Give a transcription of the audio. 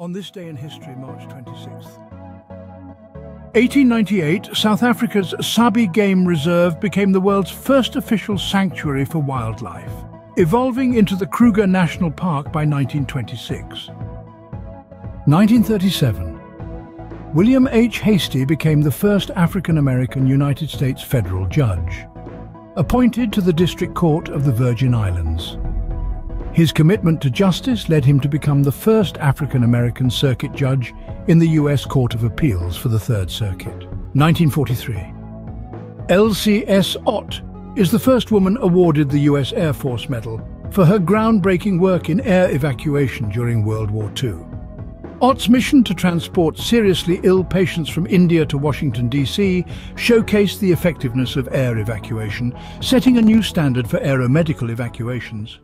On this day in history, March 26th. 1898, South Africa's Sabi Game Reserve became the world's first official sanctuary for wildlife, evolving into the Kruger National Park by 1926. 1937. William H. Hastie became the first African-American United States federal judge, appointed to the District Court of the Virgin Islands. His commitment to justice led him to become the first African-American circuit judge in the U.S. Court of Appeals for the Third Circuit. 1943. Elsie S. Ott is the first woman awarded the U.S. Air Force Medal for her groundbreaking work in air evacuation during World War II. Ott's mission to transport seriously ill patients from India to Washington, D.C. showcased the effectiveness of air evacuation, setting a new standard for aeromedical evacuations.